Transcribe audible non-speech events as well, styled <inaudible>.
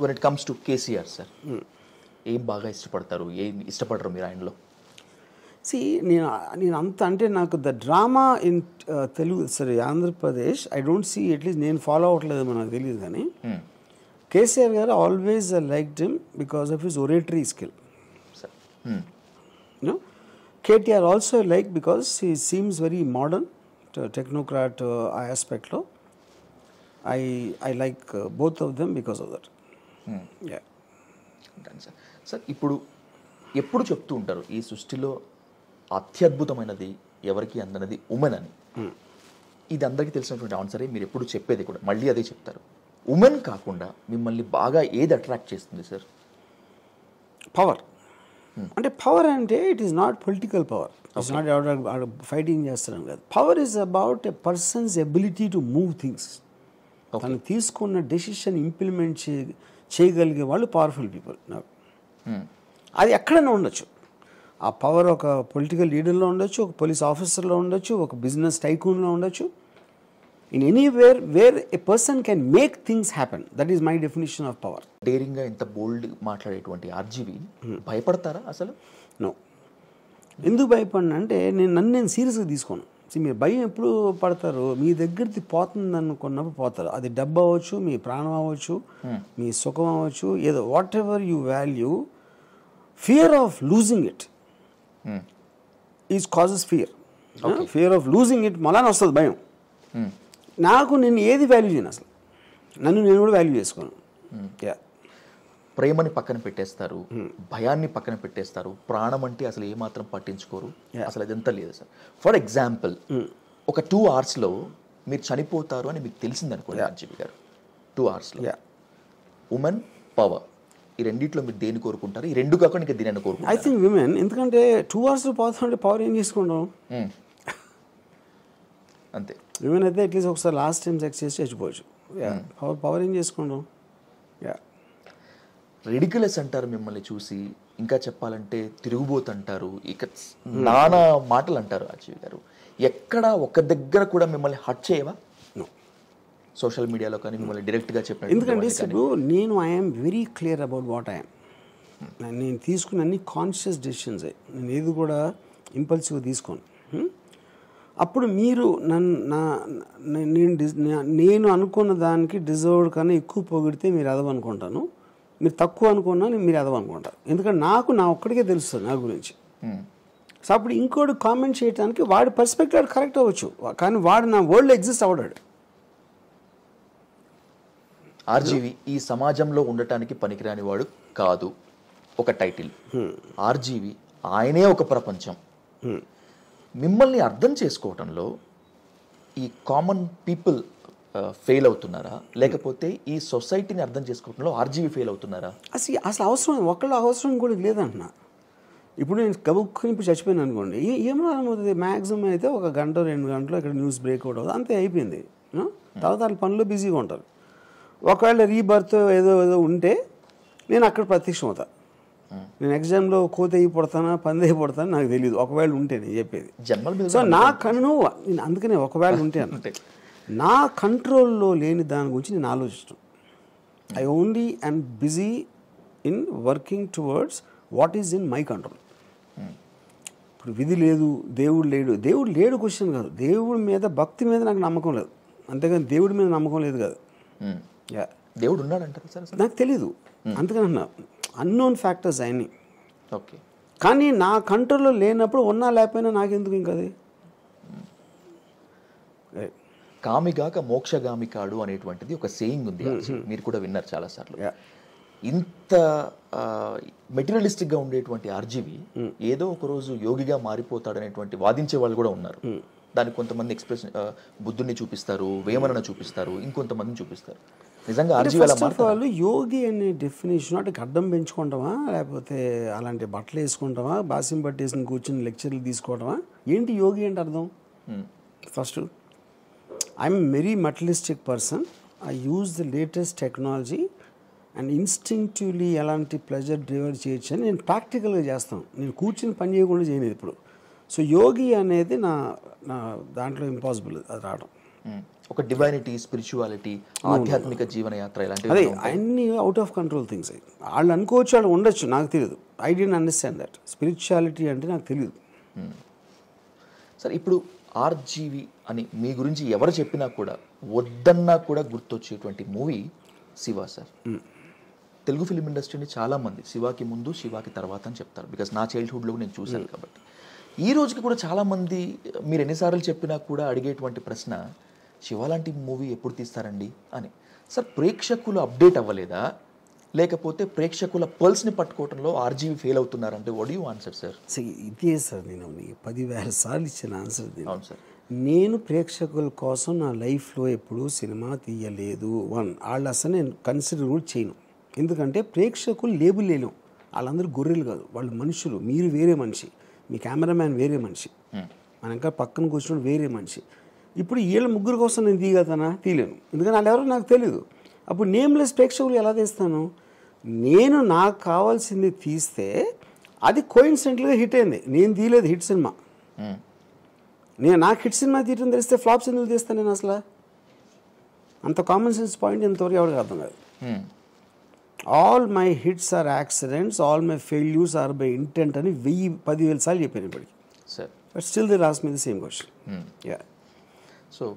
When it comes to KCR sir ఏం బాగా ఇష్టపడతారు? ఏం ఇష్టపడరు మీరు ఆయనలో? సి నేను నేను అంత అంటే నాకు ద డ్రామా ఇన్ తెలుగు సరే Andhra Pradesh I don't see at least నేను ఫాలో అవ్వట్లేదు మనకు తెలియదు కానీ కేసీఆర్ గారు always like him because of his oratory skill sir you know KTR also I like because he seems very like uh, both of them because of that. Yeah. ఉంటాను sir sir ఇప్పుడు ఎప్పుడు చెప్తూ ఉంటారు ఈ సృష్టిలో అత్యద్భుతమైనది ఎవరికి అందనది women అని ఇది అందరికీ తెలిసినటువంటి ఆన్సరే మీరు ఎప్పుడు చెప్పేది కూడా మళ్ళీ అదే చెప్తారు. ఉమెన్ కాకుండా మిమ్మల్ని బాగా ఏది అట్రాక్ట్ చేస్తుంది సార్ పవర్ అంటే పవర్ అంటే it is not political power it's not fighting చేస్తున్నాం కాదు. Power is about a person's ability to move things తను తీసుకున్న డెసిషన్ ఇంప్లిమెంట్ చే చేయగలిగే వాళ్ళు పవర్ఫుల్ పీపుల్ నాకు అది ఎక్కడైనా ఉండొచ్చు. ఆ పవర్ ఒక పొలిటికల్ లీడర్లో ఉండొచ్చు ఒక పోలీస్ ఆఫీసర్లో ఉండొచ్చు ఒక బిజినెస్ టైకూన్లో ఉండొచ్చు. In anywhere where a person can make things happen that is my definition of power డేరింగ్గా ఇంత బోల్డ్ మాట్లాడేటువంటి ఆర్జీవి భయపడతారా అసలు? నో ఎందుకు భయపడిన అంటే నేను నన్ను నేను సీరియస్గా తీసుకోను. మీరు భయం ఎప్పుడు పడతారు. మీ దగ్గరది పోతుంది అనుకున్నప్పుడు పోతారు. అది డబ్బు అవ్వచ్చు మీ ప్రాణం అవ్వచ్చు మీ సుఖం అవ్వచ్చు ఏదో whatever you value fear of losing it is causes fear fear of losing it మళ్ళానే వస్తుంది భయం. నాకు నేను ఏది వాల్యూ చేయను అసలు? నన్ను నేను కూడా వాల్యూ చేసుకోను. యా ప్రేమని పక్కన పెట్టేస్తారు భయాన్ని పక్కన పెట్టేస్తారు. ప్రాణం అంటే అసలు ఏమాత్రం పట్టించుకోరు. అసలు అదంతా లేదు సార్. ఫర్ ఎగ్జాంపుల్ ఒక టూ అవర్స్లో మీరు చనిపోతారు అని మీకు తెలిసింది అనుకోండి ఆర్జీవి గారు. టూ అవర్స్లో యా ఉమెన్ పవర్ ఈ రెండిట్లో మీరు దేన్ని కోరుకుంటారు? ఈ రెండు కాకుండా ఇంకా దీనిని ఐ కోరుకుంటారు? థింక్ విమెన్ ఎందుకంటే టూ అవర్స్లో పోతుంటే పవర్ ఏం చేసుకుంటాం <laughs> అంతే. విమెన్ అయితే అట్లీస్ట్ ఒకసారి లాస్ట్ టైం సెక్స్ చేసి చచ్చిపోవచ్చు. పవర్ పవర్ ఏం చేసుకుంటాం యా రెడిక్యులస్ అంటారు మిమ్మల్ని చూసి. ఇంకా చెప్పాలంటే తిరుగుబోతు అంటారు ఇక నానా మాటలు అంటారు ఆర్జీవి గారు. ఎక్కడ ఒక దగ్గర కూడా మిమ్మల్ని హట్ చేయవా? సోషల్ మీడియాలో కానీ మిమ్మల్ని డైరెక్ట్గా చెప్పిన ఎందుకంటే ఇప్పుడు నేను I'm very clear about what I'm నేను తీసుకున్న అన్ని కాన్షియస్ డెసిషన్స్ నేను ఏది కూడా ఇంపల్సివ్గా తీసుకోను. Hmm? అప్పుడు మీరు నన్ను నా నేను నేను అనుకున్న దానికి డిజర్వ్డ్ కన్నా ఎక్కువ పొగిడితే మీరు అదవనుకుంటాను. మీరు తక్కువ అనుకున్నా నేను మీరు అదవనుకుంటారు ఎందుకంటే నాకు నా ఒక్కడికే తెలుస్తుంది నా గురించి. సో అప్పుడు ఇంకోటి కామెంట్ చేయడానికి వాడి పర్స్పెక్టివ్ కరెక్ట్ అవ్వచ్చు. కానీ వాడు నా వరల్డ్ ఎగ్జిస్ట్ అవడాడు ఆర్జీవి ఈ సమాజంలో ఉండటానికి పనికిరాని వాడు కాదు. ఒక టైటిల్ ఆర్జీవి ఆయనే ఒక ప్రపంచం. మిమ్మల్ని అర్థం చేసుకోవటంలో ఈ కామన్ పీపుల్ ఫెయిల్ అవుతున్నారా? లేకపోతే ఈ సొసైటీని అర్థం చేసుకోవటంలో ఆర్జీవి ఫెయిల్ అవుతున్నారా? అసలు అసలు అవసరం ఒకళ్ళ అవసరం కూడా లేదంటున్నా. ఇప్పుడు నేను కబుక్కుని ఇప్పుడు చచ్చిపోయాను అనుకోండి ఏ- ఏం అవుతుంది మ్యాక్సిమం అయితే ఒక గంట రెండు గంటలు ఇక్కడ న్యూస్ బ్రేక్ అవుట్ అవుతుంది అంతే అయిపోయింది? తర్వాత వాళ్ళ పనిలో బిజీగా ఉంటారు. ఒకవేళ రీబర్త్ ఏదో ఏదో ఉంటే నేను అక్కడ ప్రత్యక్షం అవుతా. నేను ఎగ్జామ్లో కోత అయ్యి పడతానా పంది అయ్యి పడతానా నాకు తెలియదు ఒకవేళ ఉంటే నేను చెప్పేది. సో నా కన్ను నేను అందుకనే ఒకవేళ ఉంటే ఉంటాయి. నా కంట్రోల్లో లేని దాని గురించి నేను ఆలోచిస్తాను I only I'm busy in working towards what is in my control ఇప్పుడు విధి లేదు దేవుడు లేడు. దేవుడు లేడు క్వశ్చన్ కాదు. దేవుడి మీద భక్తి మీద నాకు నమ్మకం లేదు. అంతేగాని దేవుడి మీద నమ్మకం లేదు కాదు. యా దేవుడు ఉన్నాడంటారు సార్ నాకు తెలీదు. అందుకని అన్నా అన్నోన్ ఫ్యాక్టర్స్ అన్నీ ఓకే. కానీ నా కంట్రోల్లో లేనప్పుడు ఉన్నా లేకపోయినా నాకెందుకు ఇంకా అది? Right. కామిగాక మోక్షగామి కాడు అనేటువంటిది ఒక సేయింగ్ ఉంది. మీరు కూడా విన్నారు చాలా సార్లు. Yeah. ఇంత మెటీరియలిస్టిక్గా ఉండేటువంటి ఆర్జీవి ఏదో ఒక రోజు యోగిగా మారిపోతాడనేటువంటి వాదించే వాళ్ళు కూడా ఉన్నారు. దానికి కొంతమంది ఎక్స్ప్రెస్ బుద్ధుని చూపిస్తారు వేమనను చూపిస్తారు ఇంకొంతమందిని చూపిస్తారు. నిజంగా ఫస్ట్ ఆఫ్ ఆల్ యోగి అనే డెఫినేషన్ అంటే గడ్డం పెంచుకుంటామా? లేకపోతే అలాంటి బట్టలు వేసుకుంటామా? బాసిం పట్టేసుకుని కూర్చుని లెక్చర్లు తీసుకోవడమా ఏంటి యోగి అంటే అర్థం? First I'm very materialistic person I use the latest technology and instinctively ఎలాంటి ప్లెజర్ డ్రైవర్ చేయొచ్చు అని నేను ప్రాక్టికల్గా చేస్తాను. నేను కూర్చుని పని చేయకుండా చేయలేదు ఇప్పుడు సో యోగి అనేది నా నా దాంట్లో ఇంపాసిబుల్ అది రావడం. మ్మ్. ఒక డివైనిటీ స్పిరిచువాలిటీ ఆధ్యాత్మిక జీవనయాత్ర ఇలాంటివి అదే అన్ని అవుట్ ఆఫ్ కంట్రోల్ థింగ్స్ అయ్యి వాళ్ళు అనుకోవచ్చు వాళ్ళు ఉండొచ్చు నాకు తెలియదు I don't understand that spirituality అంటే నాకు తెలియదు సరే ఇప్పుడు ఆర్జీవి అని మీ గురించి ఎవరు చెప్పినా కూడా వద్దన్నా కూడా గుర్తొచ్చేటువంటి movie Shiva sir. Telugu film ఇండస్ట్రీని చాలా మంది శివాకి ముందు శివాకి తర్వాత అని చెప్తారు. బికాస్ నా చైల్డ్హుడ్లో నేను చూశాను కాబట్టి. ఈ రోజుకి కూడా చాలా మంది మీరు ఎన్నిసార్లు చెప్పినా కూడా అడిగేటువంటి ప్రశ్న శివ లాంటి మూవీ ఎప్పుడు తీస్తారండి అని. సార్ ప్రేక్షకులు అప్డేట్ అవ్వలేదా? లేకపోతే ప్రేక్షకుల పల్స్ని పట్టుకోవడంలో ఆర్జీవి ఫెయిల్ అవుతున్నారంటే యూ ఆన్సర్ సార్ ఇదే సార్ నేను పదివేల సార్లు ఇచ్చిన ఆన్సర్ అవును సార్ నేను ప్రేక్షకుల కోసం నా లైఫ్లో ఎప్పుడూ సినిమా తీయలేదు. వన్ వాళ్ళు అసలు నేను కన్సిడర్ కూడా చేయను. ఎందుకంటే ప్రేక్షకులు లేబుల్ లేను. వాళ్ళందరూ గొర్రెలు కాదు. వాళ్ళు మనుషులు. మీరు వేరే మనిషి. మీ కెమెరామ్యాన్ వేరే మనిషి. మన ఇంకా పక్కన కూర్చుని వేరే మనిషి. ఇప్పుడు వీళ్ళ ముగ్గురు కోసం నేను తీయగలుగుతానా? తీయలేను. ఎందుకంటే వాళ్ళు ఎవరో నాకు తెలియదు అప్పుడు నేమ్లెస్ ప్రేక్షకులు ఎలా తీస్తాను? నేను నాకు కావాల్సింది తీస్తే అది కోయిన్సిడెంట్గా హిట్ అయింది. నేను తీయలేదు హిట్ సినిమా. నేను నాకు హిట్ సినిమా తీయటం తెలిస్తే ఫ్లాప్స్ ఎందుకు తీస్తాను నేను అసలు. అంత కామన్ సెన్స్ పాయింట్ ఇంతవరకు ఎవరికి అర్థం కాదు. All my hits are accidents all my failures are by intent అని వెయ్యి పదివేల సార్లు చెప్పాను ఇప్పటికి. సార్ బట్ స్టిల్ ది రాస్ మీద సేమ్ క్వశ్చన్ యా సో